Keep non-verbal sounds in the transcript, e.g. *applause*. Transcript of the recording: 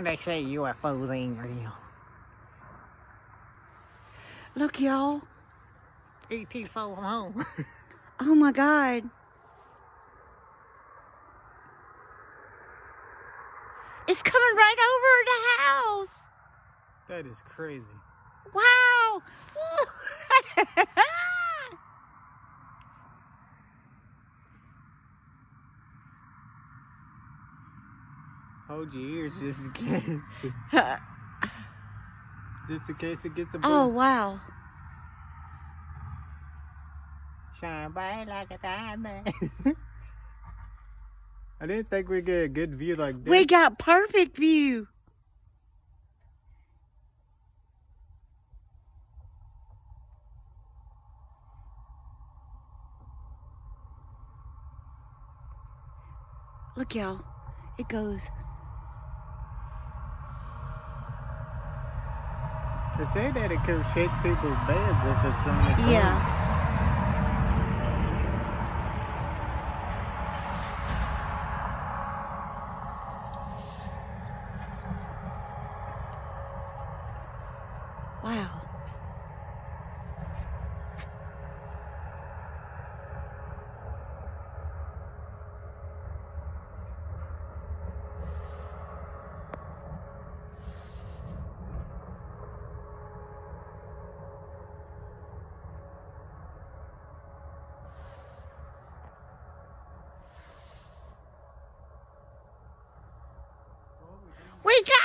And they say UFOs ain't real. Look, y'all. E.T. phone oh home. *laughs* Oh my God. It's coming right over the house. that is crazy. Wow. *laughs* *laughs* Hold your ears just in case. *laughs* just in case it gets a oh, wow. Shine bright like a diamond. *laughs* *laughs* I didn't think we'd get a good view like this. We got perfect view. Look, y'all. It goes. They say that it could shake people's beds if it's on the ground. Yeah. Wow. Wake